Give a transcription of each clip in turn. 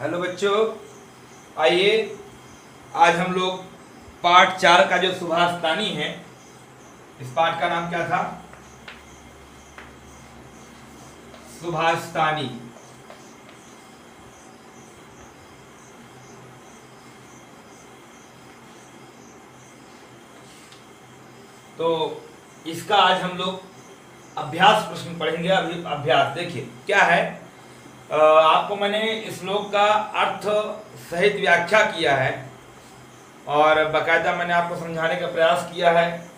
Hello बच्चों, आइए। आज हम लोग पाठ चार का जो सुभाषतानी है, इस पाठ का नाम क्या था? सुभाषतानी तो इसका आज हम लोग अभ्यास प्रश्न पढ़ेंगे। अभी अभ्यास, देखिए, क्या है? आपको मैंने श्लोक का अर्थ सहित व्याख्या किया है और बकायदा मैंने आपको समझाने का प्रयास किया है।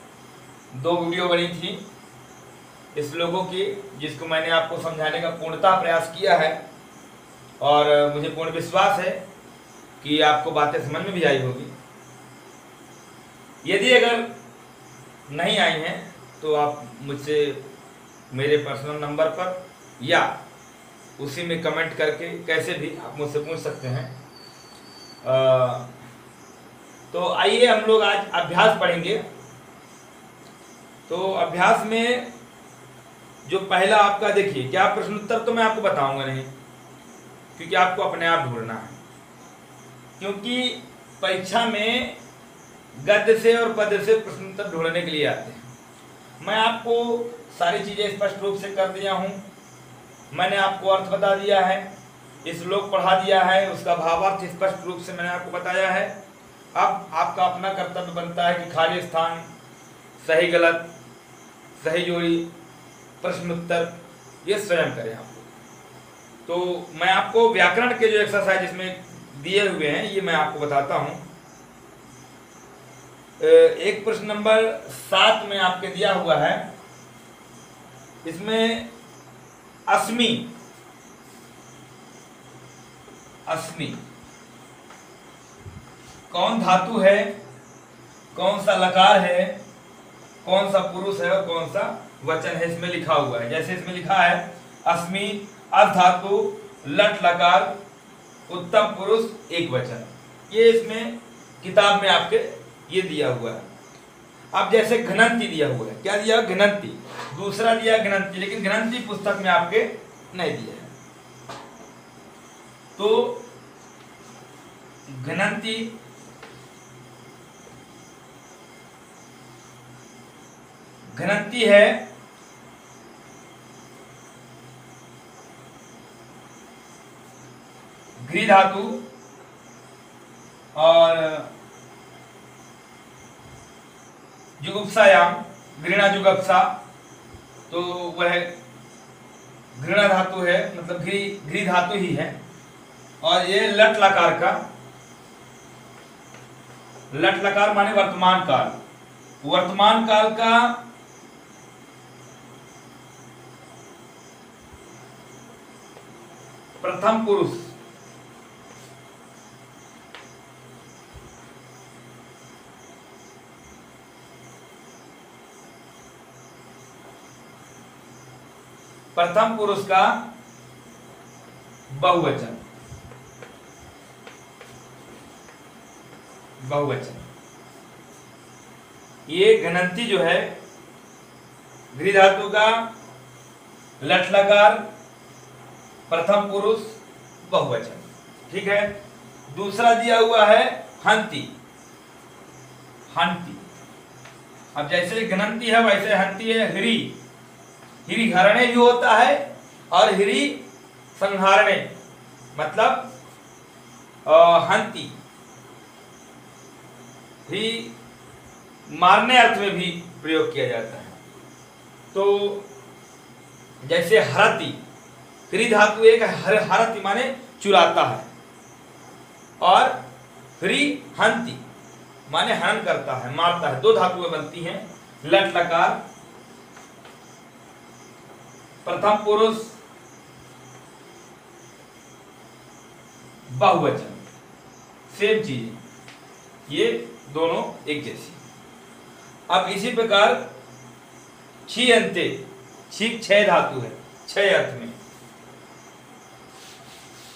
दो वीडियो बनी थी लोगों की, जिसको मैंने आपको समझाने का पूर्णतः प्रयास किया है और मुझे पूर्ण विश्वास है कि आपको बातें समझ में भी आई होगी। यदि अगर नहीं आई हैं तो आप मुझसे मेरे पर्सनल नंबर पर या उसी में कमेंट करके कैसे भी आप मुझसे पूछ सकते हैं। अ, तो आइए हम लोग आज अभ्यास पढ़ेंगे। तो अभ्यास में जो पहला आपका देखिए क्या प्रश्न उत्तर तो मैं आपको बताऊँगा नहीं क्योंकि आपको अपने आप ढूंढना है। क्योंकि परीक्षा में गद्य से और पद्य से प्रश्न उत्तर ढूँढने के लिए आते हैं। मैं आपको सारी चीज़ें स्पष्ट रूप से कर दिया हूँ। मैंने आपको अर्थ बता दिया है, इस श्लोक पढ़ा दिया है, उसका भावार्थ स्पष्ट रूप से मैंने आपको बताया है। अब आपका अपना कर्तव्य बनता है कि खाली स्थान, सही गलत, सही जोड़ी, प्रश्न उत्तर, ये स्वयं करें आप तो मैं आपको व्याकरण के जो एक्सरसाइज इसमें दिए हुए हैं, ये मैं आपको बताता हूँ। एक प्रश्न नंबर सात में आपके दिया हुआ है। इसमें अस्मि। अस्मि। कौन धातु है? कौन सा लकार है? कौन सा पुरुष है और कौन सा वचन है? इसमें लिखा हुआ है। जैसे इसमें लिखा है, अस्मि, अस धातु, लट लकार, उत्तम पुरुष, एक वचन। ये इसमें किताब में आपके ये दिया हुआ है। अब जैसे घनंती दिया हुआ है। क्या दिया? घनंती। दूसरा दिया घनंती, लेकिन घनंती पुस्तक में आपके नहीं दिया है। तो घनंती घनंती है घृ धातु और जुगुप्सायाम घृणा जुगप्सा। तो वह घृणा धातु है मतलब घृ घृ धातु ही है। और ये लट लकार का, लट लकार माने वर्तमान काल। वर्तमान काल का प्रथम पुरुष प्रथम पुरुष का बहुवचन। बहुवचन। ये घनंती जो है, गृह धातु का लट लकार प्रथम पुरुष बहुवचन। ठीक है? दूसरा दिया हुआ है हंती। हंती। अब जैसे घनंती है, वैसे हंती है, हिरी। हिरी घरणे भी होता है और हिरी संहारणे मतलब हंती। ही मारने अर्थ में भी प्रयोग किया जाता है। तो जैसे हरती, हरी धातु एक हर, हरती माने चुराता है। और हरी हंती माने हनन करता है, मारता है। दो धातुएँ बनती हैं, लट, लकार प्रथम पुरुष बहुवचन, सेम चीज़, ये दोनों एक जैसी। अब इसी प्रकार छी अंते, छी छह धातु है छह अर्थ में।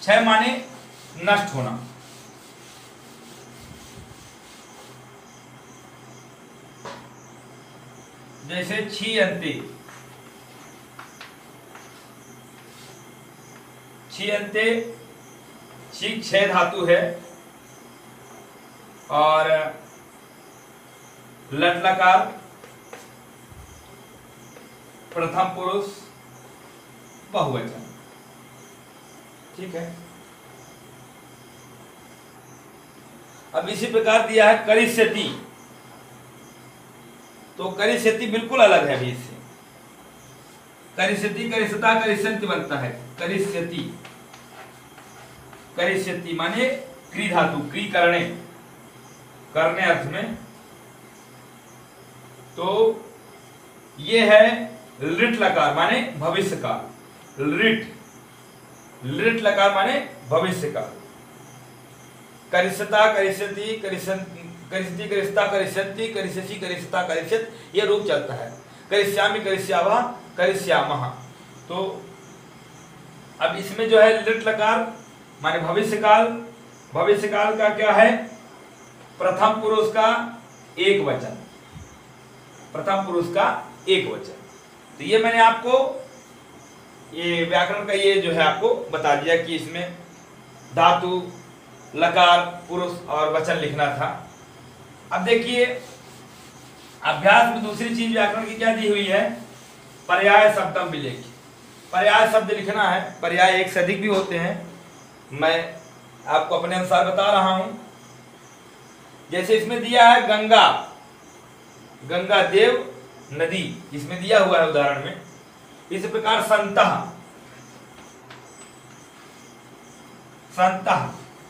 छह माने नष्ट होना। जैसे छी अंते छी चीक छह धातु है, और लट लकार प्रथम पुरुष, बहुवचन। ठीक है? अब इसी प्रकार दिया है करिष्यति। तो करिष्यति बिल्कुल अलग है अभी इससे। करिष्यति, करिष्यता करिष्यंति बनता है। करिष्यति। करिष्यति माने क्री धातु क्री करने करने अर्थ में। तो ये है लिट लकार माने भविष्य का लिट। लिट लकार माने भविष्य का करिष्यता करिष्यति करिष्यति, करिष्यता करिष्यति करिष्यसी, करिष्यता, करिष्यत, ये रूप चलता है। करिष्यामी, करिष्यावा करिष्यामह तो अब इसमें जो है लिट लकार माने भविष्य काल भविष्य काल का क्या है? प्रथम पुरुष का एक वचन। प्रथम पुरुष का एक वचन। तो ये मैंने आपको, ये व्याकरण का ये जो है आपको बता दिया कि इसमें धातु, लकार, पुरुष और वचन लिखना था। अब देखिए, अभ्यास में दूसरी चीज़ व्याकरण की क्या दी हुई है? पर्याय शब्दम विलेख पर्याय शब्द लिखना है, पर्याय एक से अधिक भी होते हैं। मैं आपको अपने अनुसार बता रहा हूँ। जैसे इसमें दिया है गंगा गंगा देव नदी, इसमें दिया हुआ है उदाहरण में। इस प्रकार संत संत,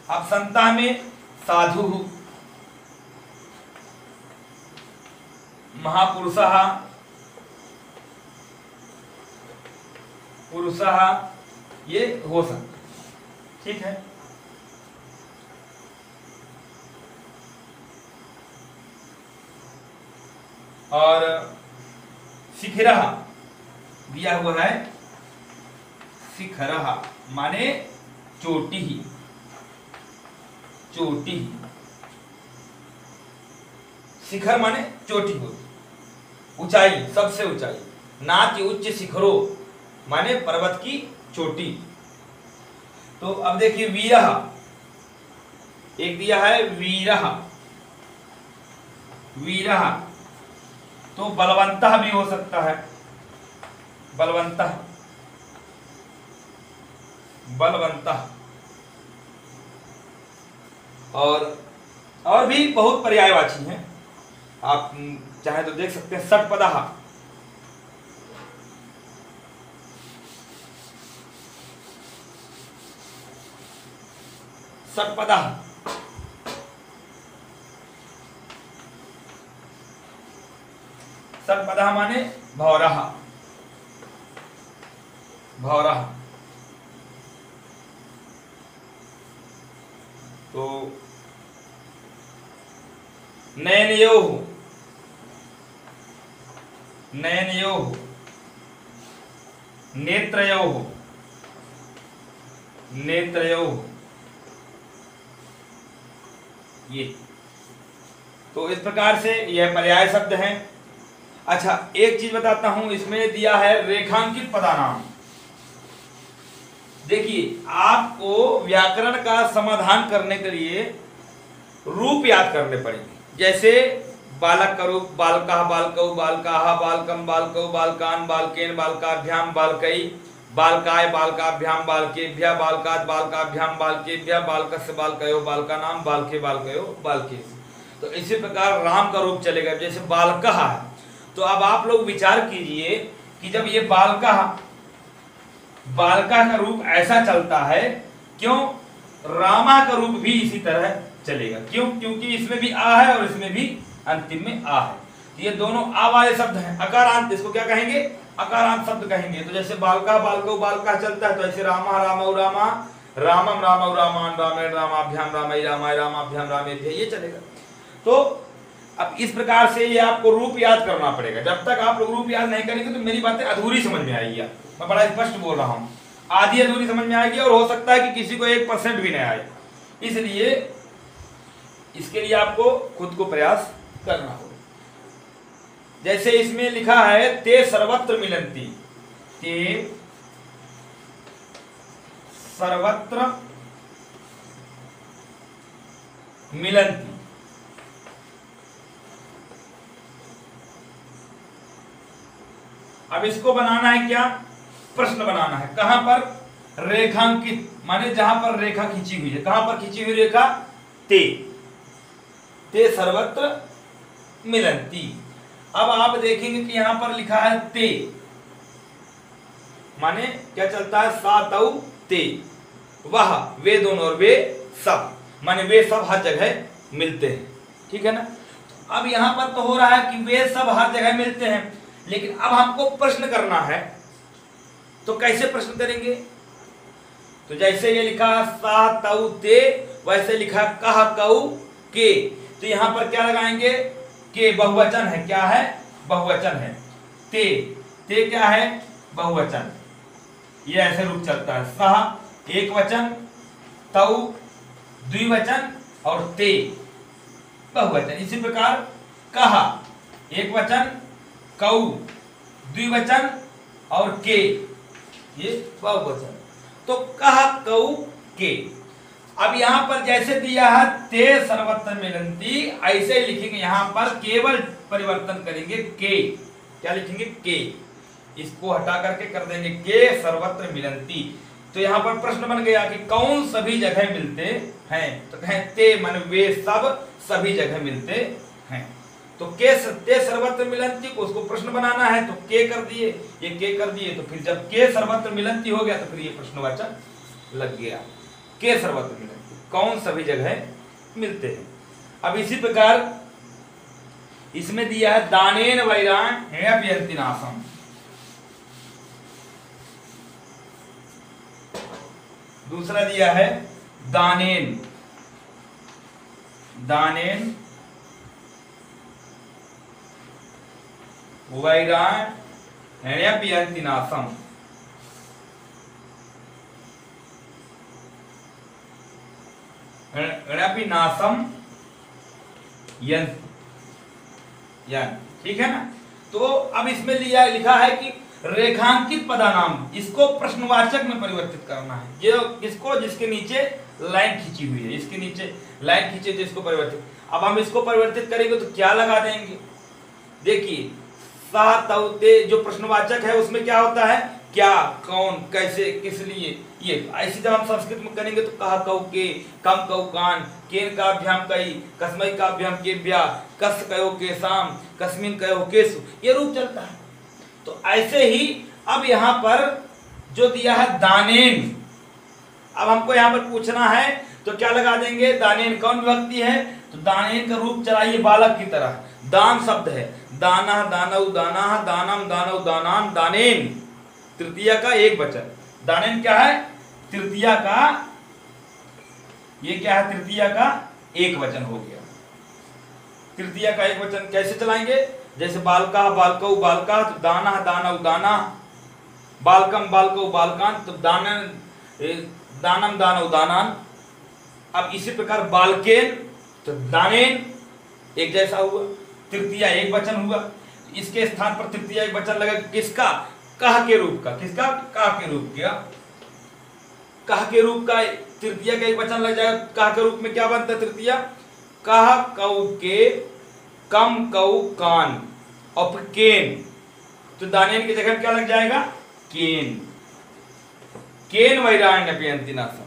अब संता में साधु, महापुरुष पुरुष, ये हो सकता ठीक है? और शिखर, दिया हुआ है, शिखर, माने चोटी ही। चोटी ही। शिखर माने चोटी हो ऊंचाई, सबसे ऊंचाई। नाच उच्च शिखरो माने पर्वत की चोटी। तो अब देखिए वीर। एक दिया है वीर। वीर। तो बलवंत भी हो सकता है। बलवंत। बलवंत। और और भी बहुत पर्यायवाची हैं। आप चाहे तो देख सकते हैं सटपदा सटपदा सटपदा माने भौरहा भौरहा तो नयनयो। नयनयो। नेत्रयो। नेत्रयो। ये तो इस प्रकार से यह पर्याय शब्द हैं। अच्छा एक चीज़ बताता हूँ, इसमें दिया है रेखांकित पदानाम। देखिए, आपको व्याकरण का समाधान करने के लिए रूप याद करने पड़ेंगे। जैसे बालक का रूप बालका, बालकौ बालका बालकम बालकौ, बालकान, बालकेन बालकाभ्याम बालकई बालकाय बालकाभ्याम बालकेभ्य बालकात बालकाभ्याम बालकेभ्य बालकस्य बालकयो बालका नाम बालके बालकयो बालके। तो इसी प्रकार राम का रूप चलेगा। जैसे बालका है तो अब आप लोग विचार कीजिए कि जब ये बालका बालका का रूप ऐसा चलता है, क्यों रामा का रूप भी इसी तरह चलेगा? क्यों? क्योंकि इसमें भी आ है और इसमें भी अंतिम में आ है। तो ये दोनों आ वाले शब्द हैं। अकारांत, इसको क्या कहेंगे? अकारांत शब्द कहेंगे। तो जैसे बालका, बालको, बालका चलता है तो ऐसे रामा, राम रामा, रामम, राम रामान, रामेण, रामाभ्याम, रामाई, रामाय, रामाभ्याम रामे ये चलेगा। तो अब इस प्रकार से ये आपको रूप याद करना पड़ेगा। जब तक आप लोग रूप याद नहीं करेंगे तो मेरी बातें अधूरी समझ में आएगी मैं बड़ा स्पष्ट बोल रहा हूँ। आधी अधूरी समझ में आएगी और हो सकता है कि किसी को एक परसेंट भी नहीं आए। इसलिए इसके लिए आपको खुद को प्रयास करना होगा। जैसे इसमें लिखा है, ते सर्वत्र मिलंती ते सर्वत्र मिलंती अब इसको बनाना है क्या? प्रश्न बनाना है। कहाँ पर? रेखांकित, माने जहाँ पर रेखा खींची हुई है। कहाँ पर खींची हुई रेखा? ते। ते सर्वत्र मिलंती अब आप देखेंगे कि यहाँ पर लिखा है ते। माने क्या चलता है? सातौ ते वह, वे दोनों और वे सब। माने वे सब हर जगह मिलते हैं। ठीक है ना? अब यहाँ पर तो हो रहा है कि वे सब हर जगह मिलते हैं। लेकिन अब हमको प्रश्न करना है। तो कैसे प्रश्न करेंगे? तो जैसे ये लिखा सा तऊ ते, वैसे लिखा कह कऊ के। तो यहाँ पर क्या लगाएँगे? के बहुवचन है। क्या है? बहुवचन है। ते। ते क्या है? बहुवचन। ये ऐसे रूप चलता है। सह, एक वचन, तऊ, द्विवचन और ते। बहुवचन। इसी प्रकार कहा, एक वचन, कऊ, द्विवचन और के। ये बहुवचन। तो कहा, कऊ, के। अब यहाँ पर जैसे दिया है, ते सर्वत्र मिलंती ऐसे लिखेंगे यहाँ पर, केवल परिवर्तन करेंगे के। क्या लिखेंगे? के। इसको हटा करके कर देंगे के, सर्वत्र मिलंती तो यहाँ पर प्रश्न बन गया कि कौन सभी जगह मिलते हैं? तो कहें, ते, मन, वे, सब सभी जगह मिलते हैं। तो के ते सर्वत्र मिलंती को उसको प्रश्न बनाना है तो के कर दिए। ये के कर दिए तो फिर जब के सर्वत्र मिलंती हो गया तो फिर ये प्रश्नवाचक लग गया। के सर्वत्र मिलंती कौन सभी जगह मिलते हैं? अब इसी प्रकार इसमें दिया है, दानेन वैरान है नाशम दूसरा दिया है, दानेन। दानेन वैराण हेण्यपियंति यन। ठीक है ना? तो अब इसमें लिया लिखा है कि रेखांकित पदानाम, इसको प्रश्नवाचक में परिवर्तित करना है। ये इसको जिसके नीचे लाइन खींची हुई है। इसके नीचे लाइन खींची तो इसको परिवर्तित। अब हम इसको परिवर्तित करेंगे तो क्या लगा देंगे? देखिए ते जो प्रश्नवाचक है, उसमें क्या होता है? क्या? कौन? कैसे? किस लिए? ये ऐसी जब हम संस्कृत में करेंगे तो कहा कौ के, कम कौ कान केन का अभ्याम कई कसमई का अभ्याम के ब्या, कस कहो के शाम कस्मिन कहो केसु ये रूप चलता है। तो ऐसे ही अब यहाँ पर जो दिया है दानेन, अब हमको यहाँ पर पूछना है तो क्या लगा देंगे? दानेन कौन विभक्ति है? तो दानेन का रूप चलाइए बालक की तरह। दान शब्द है। दाना दानव दाना, दानम दानव दानान, दानेन। तृतीय का एक वचन। दानेन क्या है? तृतीया का, ये क्या है? तृतीय का एक वचन हो गया। तृतीय का एक वचन कैसे चलाएँगे? जैसे बालका, बालकौ, बालका तो दाना दानव दाना। बालकम, बालकौ, बालकान तो दान दानम दानव दानान। अब इसी प्रकार बालकेन तो दानेन, एक जैसा हुआ। तृतीया एक वचन हुआ। इसके स्थान पर तृतीय एक वचन लगा किसका? कह के रूप का, किसका कह के रूप का कह के रूप का तृतीय का एक वचन लग जाएगा, कह के रूप में क्या बनता है तृतीय? कह कौ के, कम कौ कान और केन। तो दानियन की जगह क्या लग जाएगा? केन। केन वैराण्य नाशम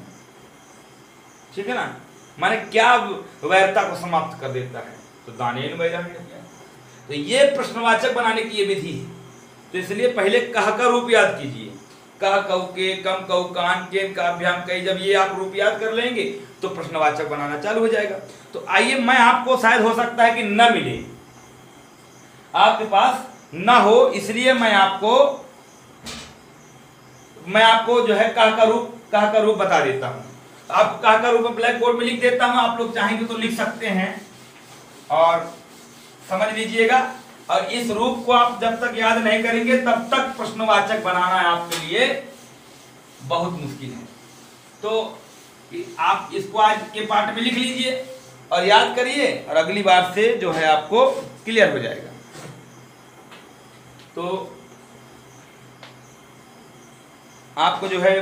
ठीक है ना? माने क्या वैरता को समाप्त कर देता है? तो दानियन वैराण्य तो ये प्रश्नवाचक बनाने की ये विधि है। तो इसलिए पहले कह का रूप याद कीजिए। कह कऊ के, कम कऊ कान का अभ्याम कई, जब ये आप रूप याद कर लेंगे तो प्रश्नवाचक बनाना चालू हो जाएगा। तो आइए मैं आपको शायद हो सकता है कि न मिले। आपके पास न हो, इसलिए मैं आपको मैं आपको जो है कह का रूप, कह का रूप बता देता हूँ। आप कह का रूप ब्लैक बोर्ड में लिख देता हूँ, आप लोग चाहेंगे तो लिख सकते हैं। और समझ लीजिएगा और इस रूप को आप जब तक याद नहीं करेंगे, तब तक प्रश्नवाचक बनाना आपके लिए बहुत मुश्किल है। तो आप इसको आज के पार्ट में लिख लीजिए और याद करिए और अगली बार से जो है आपको क्लियर हो जाएगा। तो आपको जो है,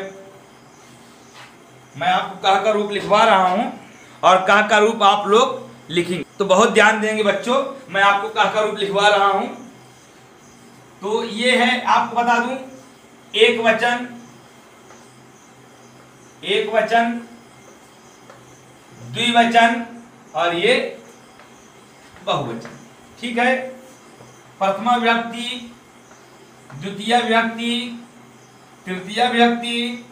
मैं आपको कहा का रूप लिखवा रहा हूँ और का का रूप आप लोग लिखेंगे। तो बहुत ध्यान देंगे बच्चों। मैं आपको का का रूप लिखवा रहा हूँ। तो ये है, आपको बता दूँ, एक वचन एक वचन, द्विवचन, और ये बहुवचन। ठीक है? प्रथमा विभक्ति द्वितीय विभक्ति तृतीय विभक्ति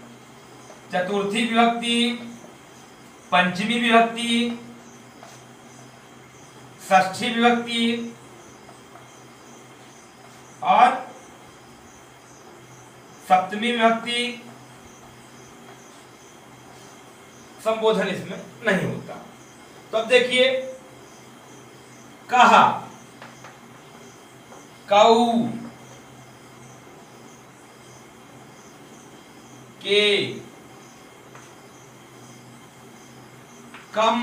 चतुर्थी विभक्ति पंचमी विभक्ति ष्ठी विभक्ति और सप्तमी विभक्ति संबोधन इसमें नहीं होता। तो अब देखिए, कहा कऊ के, कम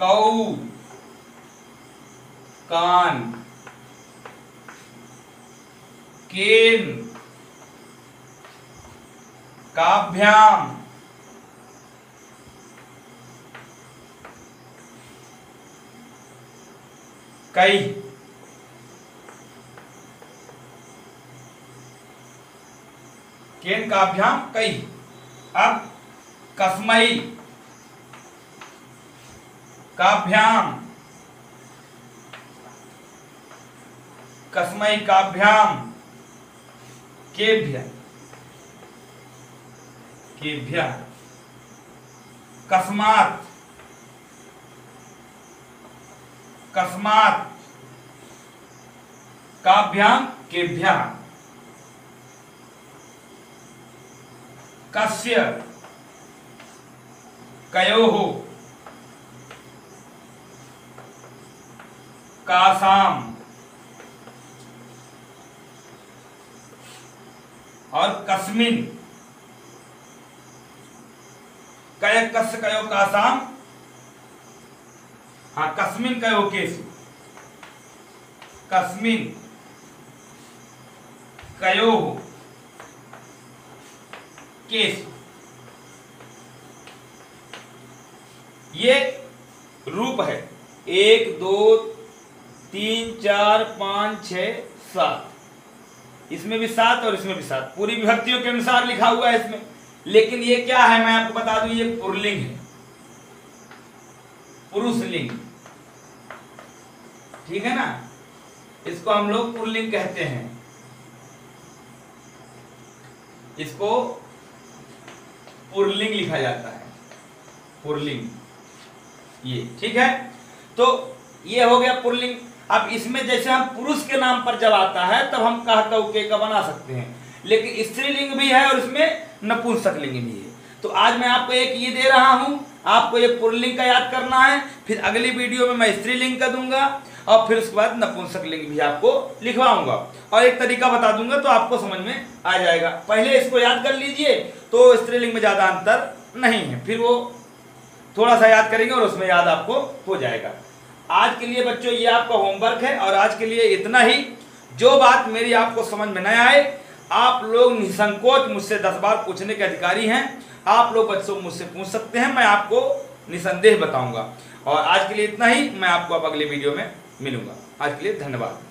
कऊ कान केन काभ्याम कई केन काभ्याम कई अब कसमई काभ्याम कसमई काभ्याम केभ्य। केभ्य। कस्मात। कस्मात। काभ्याम केभ्य। कस्य। कयोः। कासाम। और कस्मिन। कय कस कयो कासाम। हाँ कस्मिन कयो केसु। कस्मिन। कयो केसु। ये रूप है। एक, दो तीन, चार, पाँच छ सात। इसमें भी सात और इसमें भी सात। पूरी विभक्तियों के अनुसार लिखा हुआ है इसमें। लेकिन ये क्या है? मैं आपको बता दूँ, ये पुरलिंग है। पुरुष लिंग ठीक है ना? इसको हम लोग पुरलिंग कहते हैं। इसको पुरलिंग लिखा जाता है। पुरलिंग। ये, ठीक है? तो ये हो गया पुरलिंग। अब इसमें जैसे हम पुरुष के नाम पर जब आता है, तब हम कह के का बना सकते हैं। लेकिन स्त्रीलिंग भी है और इसमें नपुंसक लिंग भी है। तो आज मैं आपको एक ये दे रहा हूँ, आपको ये पुरलिंग का याद करना है, फिर अगली वीडियो में मैं स्त्रीलिंग का दूँगा, और फिर उसके बाद नपुंसक लिंग भी आपको लिखवाऊँगा। और एक तरीका बता दूँगा तो आपको समझ में आ जाएगा। पहले इसको याद कर लीजिए तो स्त्रीलिंग में ज़्यादा अंतर नहीं है। फिर वो थोड़ा सा याद करेंगे और उसमें याद आपको हो जाएगा। आज के लिए बच्चों, ये आपका होमवर्क है और आज के लिए इतना ही। जो बात मेरी आपको समझ में न आए आप लोग निसंकोच मुझसे दस बार पूछने के अधिकारी हैं। आप लोग बच्चों मुझसे पूछ सकते हैं, मैं आपको निसंदेह बताऊँगा। और आज के लिए इतना ही, मैं आपको अब अगले वीडियो में मिलूँगा। आज के लिए धन्यवाद।